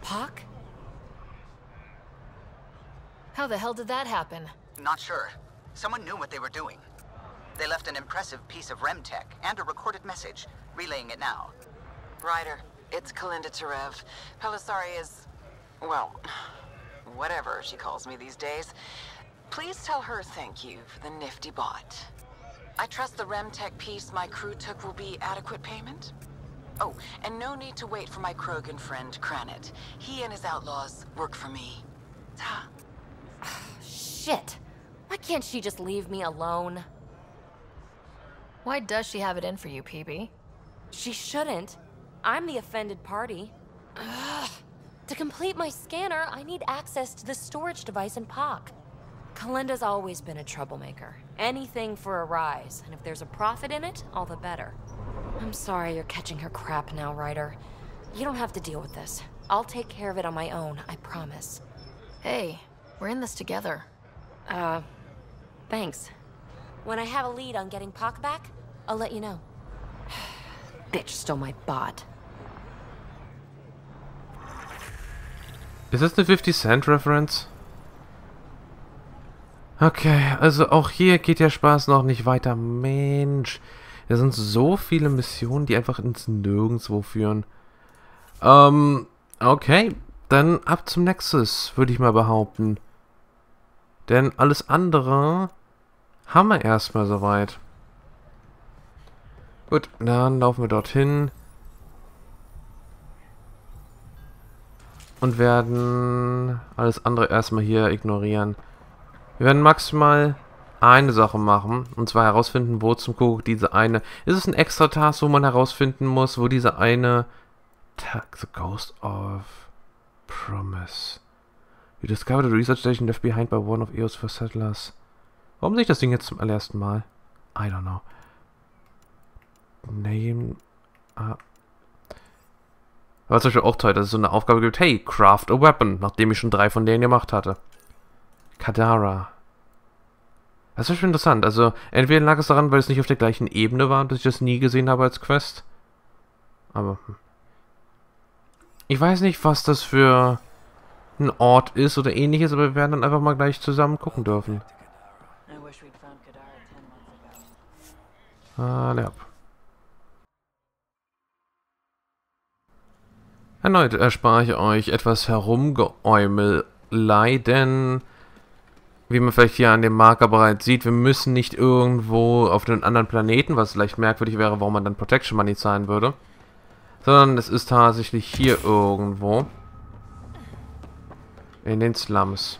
Pock? How the hell did that happen? Not sure. Someone knew what they were doing. They left an impressive piece of Remtech and a recorded message, relaying it now. Ryder, it's Kalinda Tarev. Pelisari is... well... whatever she calls me these days. Please tell her thank you for the nifty bot. I trust the Remtech piece my crew took will be adequate payment? Oh, and no need to wait for my Krogan friend, Kranet. He and his outlaws work for me. Ta. Shit. Why can't she just leave me alone? Why does she have it in for you, PB? She shouldn't. I'm the offended party. Ugh. To complete my scanner, I need access to the storage device in POC. Kalinda's always been a troublemaker. Anything for a rise, and if there's a profit in it, all the better. I'm sorry you're catching her crap now, Ryder. You don't have to deal with this. I'll take care of it on my own, I promise. Hey, we're in this together. Uh, thanks. When I have a lead on getting POC back, I'll let you know. Bitch stole my bot. Is das eine 50 Cent Reference? Okay, also auch hier geht der Spaß noch nicht weiter. Mensch, da sind so viele Missionen, die einfach ins Nirgendwo führen. Ähm, okay, dann ab zum Nexus, würde ich mal behaupten. Denn alles andere haben wir erstmal soweit. Gut, dann laufen wir dorthin. Und werden alles andere erstmal hier ignorieren. Wir werden maximal eine Sache machen. Und zwar herausfinden, wo zum Kuckuck diese eine... Ist es ein extra Task, wo man herausfinden muss, wo diese eine... Tag, the Ghost of Promise. You discovered a research station left behind by one of EOS first settlers. Warum sehe ich das Ding jetzt zum allerersten Mal? I don't know. Name... Ah. War zum Beispiel auch toll, dass es so eine Aufgabe gibt, hey, craft a weapon, nachdem ich schon drei von denen gemacht hatte. Kadara. Das ist schon interessant. Also, entweder lag es daran, weil es nicht auf der gleichen Ebene war, dass ich das nie gesehen habe als Quest. Aber, hm. Ich weiß nicht, was das für ein Ort ist oder ähnliches, aber wir werden dann einfach mal gleich zusammen gucken dürfen. Ah, ja. Erneut erspare ich euch etwas Herumgeäumelei, denn wie man vielleicht hier an dem Marker bereits sieht, wir müssen nicht irgendwo auf einen anderen Planeten, was vielleicht merkwürdig wäre, warum man dann Protection Money zahlen würde, sondern es ist tatsächlich hier irgendwo in den Slums.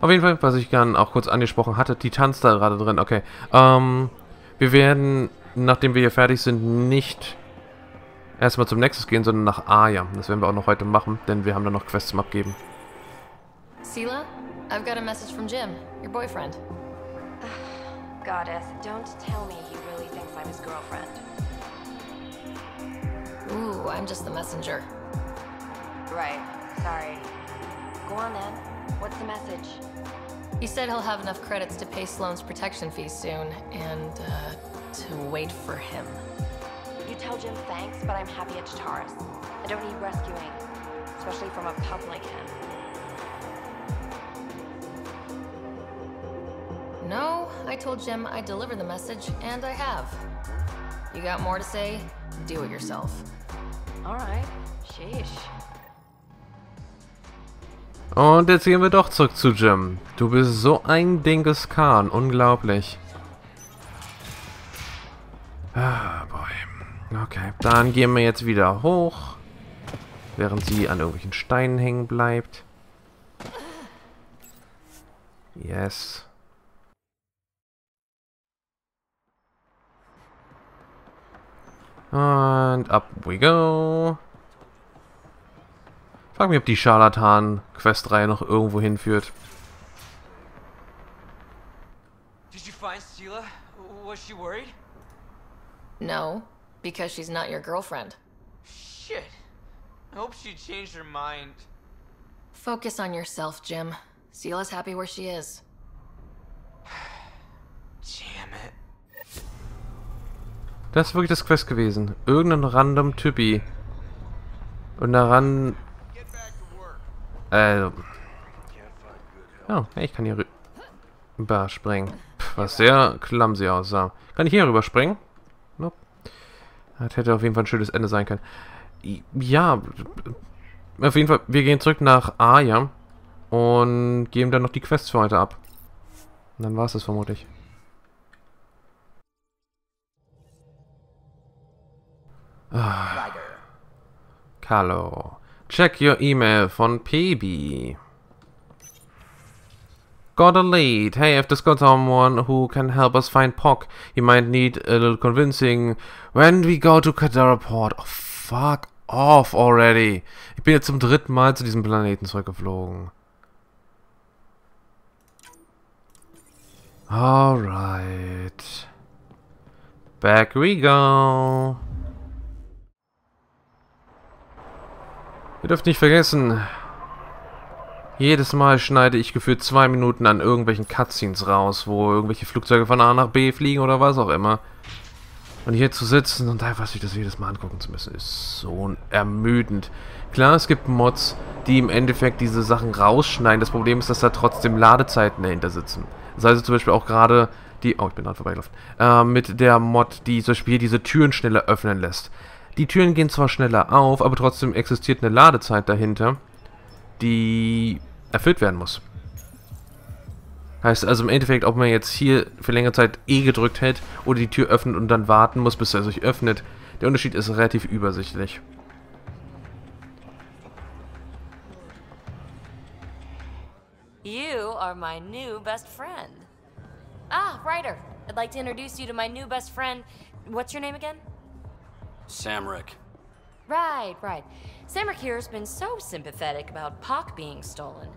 Auf jeden Fall, was ich gerne auch kurz angesprochen hatte, die tanzt da gerade drin. Okay, ähm, wir werden, nachdem wir hier fertig sind, nicht erstmal zum Nexus gehen, sondern nach Aya. Das werden wir auch noch heute machen, denn wir haben da noch Quests zum Abgeben. Sela, I've got a message from Jim, your boyfriend. Goddess, don't tell me he really thinks I'm his girlfriend. Ooh, I'm just the messenger. Right, sorry. Go on then. What's the message? He said he'll have enough credits to pay Sloane's protection fees soon, and, uh, to wait for him. You tell Jim thanks, but I'm happy at Chitaris. I don't need rescuing, especially from a pup like him. Told Jim I'd deliver the message, and I have. You got more to say? Do it yourself. Alright. Sheesh. Und jetzt gehen wir doch zurück zu Jim. Du bist so ein Dinges Kahn. Unglaublich. Ah, boy. Okay, dann gehen wir jetzt wieder hoch. Während sie an irgendwelchen Steinen hängen bleibt. Yes. Und up we go. Frag mich, ob die Scharlatan-Questreihe noch irgendwo hinführt. Did you find Sela? Was she worried? No, because she's not your girlfriend. Shit. I hope she changed her mind. Focus on yourself, Jim. Sela's happy where she is. Damn it. Das ist wirklich das Quest gewesen. Irgendein random Typi. Und daran... Äh... Oh, ich kann hier rüber springen. Was sehr clumsy aussah. Kann ich hier rüber springen? Nope. Das hätte auf jeden Fall ein schönes Ende sein können. Ja, auf jeden Fall, wir gehen zurück nach Aya und geben dann noch die Quests für heute ab. Und dann war es das vermutlich. Ah. Carlo. Check your email von PB. Got a lead. Hey, I've got someone who can help us find Pock. He might need a little convincing when we go to Kadara Port. Oh, fuck off already. Ich bin jetzt zum dritten Mal zu diesem Planeten zurückgeflogen. Alright. Back we go. Ihr dürft nicht vergessen, jedes Mal schneide ich gefühlt zwei Minuten an irgendwelchen Cutscenes raus, wo irgendwelche Flugzeuge von A nach B fliegen oder was auch immer. Und hier zu sitzen und einfach sich das jedes Mal angucken zu müssen, ist so ermüdend. Klar, es gibt Mods, die im Endeffekt diese Sachen rausschneiden. Das Problem ist, dass da trotzdem Ladezeiten dahinter sitzen. Das heißt zum Beispiel auch gerade die... Oh, ich bin gerade vorbeigelaufen. Äh, mit der Mod, die zum Beispiel hier diese Türen schneller öffnen lässt. Die Türen gehen zwar schneller auf, aber trotzdem existiert eine Ladezeit dahinter, die erfüllt werden muss. Heißt also im Endeffekt, ob man jetzt hier für längere Zeit E gedrückt hält oder die Tür öffnet und dann warten muss, bis er sich öffnet. Der Unterschied ist relativ übersichtlich. You are my new best friend. Ah, Ryder. I'd like to introduce you to my new best friend. What's your name again? Samrick. Right, right. Samrick here's been so sympathetic about Pock being stolen.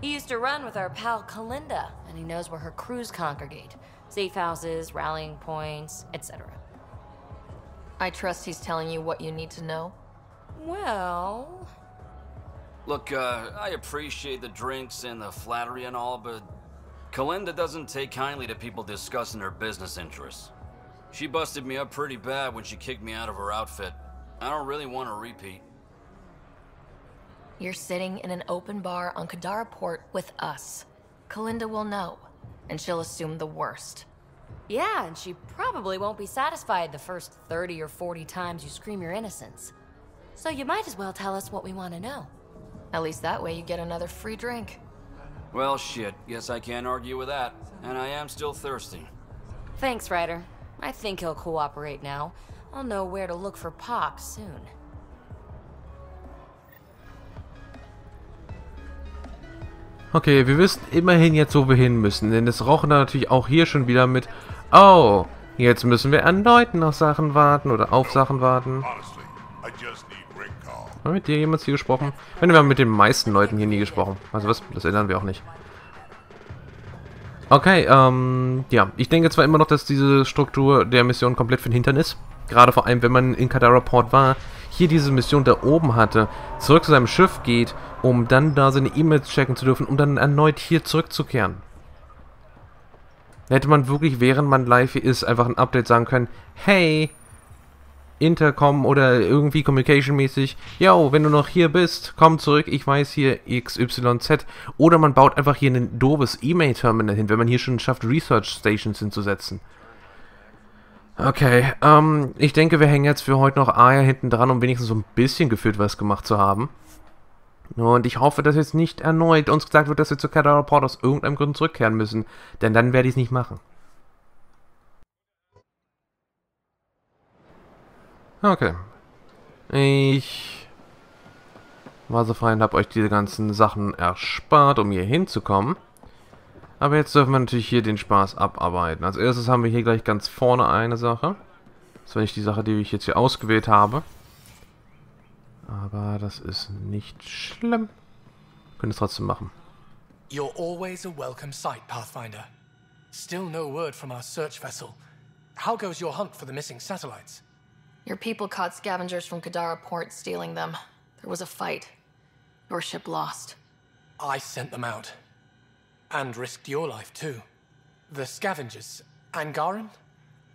He used to run with our pal Kalinda, and he knows where her crews congregate. Safe houses, rallying points, etc. I trust he's telling you what you need to know? Well... Look, uh, I appreciate the drinks and the flattery and all, but... Kalinda doesn't take kindly to people discussing her business interests. She busted me up pretty bad when she kicked me out of her outfit. I don't really want to repeat. You're sitting in an open bar on Kadara Port with us. Kalinda will know, and she'll assume the worst. Yeah, and she probably won't be satisfied the first 30 or 40 times you scream your innocence. So you might as well tell us what we want to know. At least that way you get another free drink. Well, shit. Guess I can't argue with that. And I am still thirsty. Thanks, Ryder. I think he'll cooperate now. I'll know where to look for Pock soon. Okay, wir wissen immerhin jetzt, wo wir hin müssen. Denn es rauchen da natürlich auch hier schon wieder mit... Oh, jetzt müssen wir erneut noch Sachen warten oder auf Sachen warten. Haben wir mit dir jemals hier gesprochen? Ich meine, wir haben mit den meisten Leuten hier nie gesprochen. Also was, das ändern wir auch nicht. Okay, ähm, ja. Ich denke zwar immer noch, dass diese Struktur der Mission komplett für den Hintern ist. Gerade vor allem, wenn man in Kadara Port war, hier diese Mission da oben hatte, zurück zu seinem Schiff geht, um dann da seine E-Mails checken zu dürfen, um dann erneut hier zurückzukehren. Hätte man wirklich, während man live hier ist, einfach ein Update sagen können, hey, Intercom oder irgendwie Communication-mäßig, yo, wenn du noch hier bist, komm zurück, ich weiß hier XYZ. Oder man baut einfach hier ein doofes E-Mail-Terminal hin, wenn man hier schon schafft, Research Stations hinzusetzen. Okay, ähm, ich denke, wir hängen jetzt für heute noch Aya hinten dran, um wenigstens so ein bisschen gefühlt was gemacht zu haben. Und ich hoffe, dass jetzt nicht erneut uns gesagt wird, dass wir zu Cadara Port aus irgendeinem Grund zurückkehren müssen, denn dann werde ich es nicht machen. Okay. Ich war so frei und habe euch diese ganzen Sachen erspart, um hier hinzukommen. Aber jetzt dürfen wir natürlich hier den Spaß abarbeiten. Als erstes haben wir hier gleich ganz vorne eine Sache. Das war nicht die Sache, die ich jetzt hier ausgewählt habe. Aber das ist nicht schlimm. Können es trotzdem machen. You're always a welcome sight, Pathfinder. Still no word from our search vessel. How goes your hunt for the missing satellites? Your people caught scavengers from Kadara Port stealing them. There was a fight. Your ship lost. I sent them out. And risked your life, too. The scavengers, Angaran?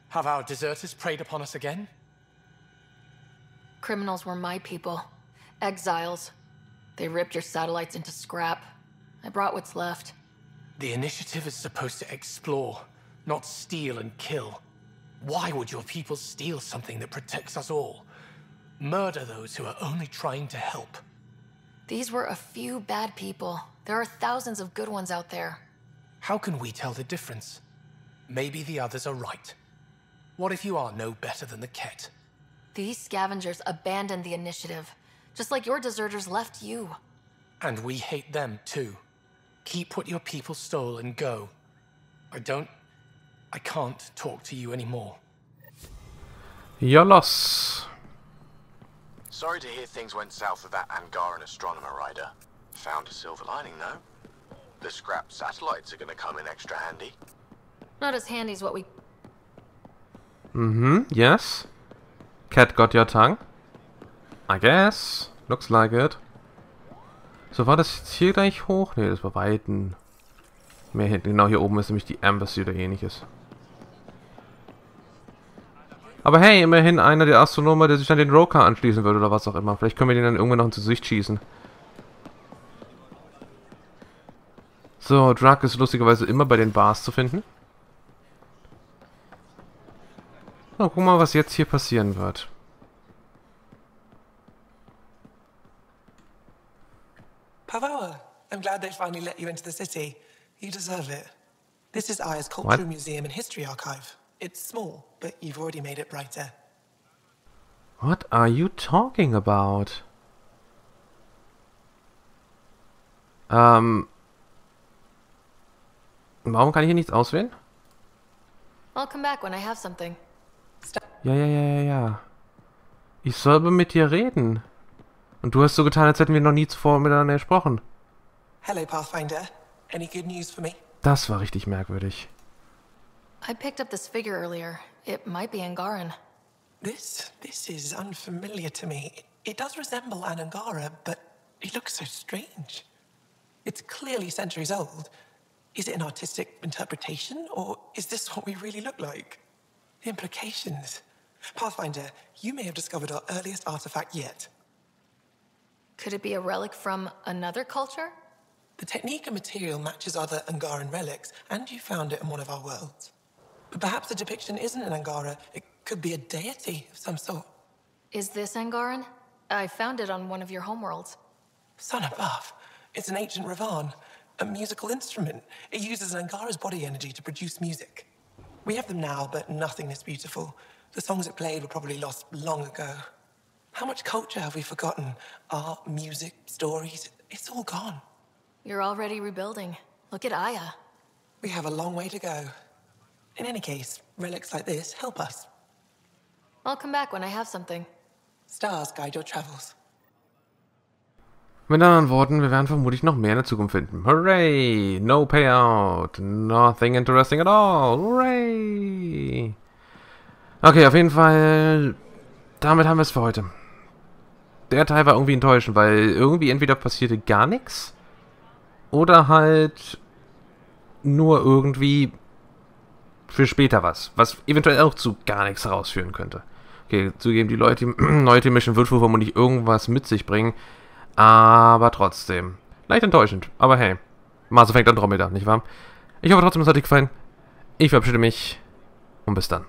Have our deserters preyed upon us again? Criminals were my people. Exiles. They ripped your satellites into scrap. I brought what's left. The initiative is supposed to explore, not steal and kill. Why would your people steal something that protects us all? Murder those who are only trying to help. These were a few bad people. There are thousands of good ones out there. How can we tell the difference? Maybe the others are right. What if you are no better than the Ket? These scavengers abandoned the initiative, just like your deserters left you. And we hate them too. Keep what your people stole and go. I don't. I can't talk to you anymore. Yolos. Sorry to hear things went south with that Angaran astronomer rider. Found a silver lining, though. The scrap satellites are gonna come in extra handy. Not as handy as what we. Mm-hmm, yes. Cat got your tongue? I guess. Looks like it. So, war das jetzt hier gleich hoch? Ne, das war weiten. Mehr hinten. Genau, hier oben ist nämlich die Embassy oder ähnliches. Aber hey, immerhin einer der Astronomer, der sich an den Roker anschließen würde oder was auch immer. Vielleicht können wir den dann irgendwann noch ins Gesicht schießen. So, Drug ist lustigerweise immer bei den Bars zu finden. Na, guck mal, was jetzt hier passieren wird. Pavoa, I'm glad they finally let you into the city. You deserve it. This is Aya's Cultural? Museum and History Archive. It's small, but you've already made it brighter. What are you talking about? Ähm. Warum kann ich hier nichts auswählen? I'll come back when I have something. Ja, ja, ja, ja, ja. Ich soll aber mit dir reden. Und du hast so getan, als hätten wir noch nie zuvor miteinander gesprochen. Hello, Pathfinder. Any good news for me? Das war richtig merkwürdig. I picked up this figure earlier. It might be Angaran. This, this is unfamiliar to me. It does resemble an Angara, but it looks so strange. It's clearly centuries old. Is it an artistic interpretation, or is this what we really look like? The implications. Pathfinder, you may have discovered our earliest artifact yet. Could it be a relic from another culture? The technique and material matches other Angaran relics, and you found it in one of our worlds. But perhaps the depiction isn't an Angara, it could be a deity of some sort. Is this Angaran? I found it on one of your homeworlds. Son above, it's an ancient Ravan, a musical instrument. It uses Angara's body energy to produce music. We have them now, but nothing is beautiful. The songs it played were probably lost long ago. How much culture have we forgotten? Art, music, stories, it's all gone. You're already rebuilding. Look at Aya. We have a long way to go. In any case, relics like this help us. I'll come back when I have something. Stars guide your travels. Mit anderen Worten, wir werden vermutlich noch mehr in der Zukunft finden. Hooray! No payout. Nothing interesting at all. Hooray! Okay, auf jeden Fall. Damit haben wir es für heute. Der Teil war irgendwie enttäuschend, weil irgendwie entweder passierte gar nichts oder halt nur irgendwie für später was, was eventuell auch zu gar nichts herausführen könnte. Okay, zugeben, die Leute, neue Mission wird wohl vermutlich irgendwas mit sich bringen, aber trotzdem. Leicht enttäuschend, aber hey, Mass Effect Andromeda, nicht wahr? Ich hoffe trotzdem, es hat dir gefallen. Ich verabschiede mich und bis dann.